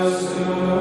Jesus.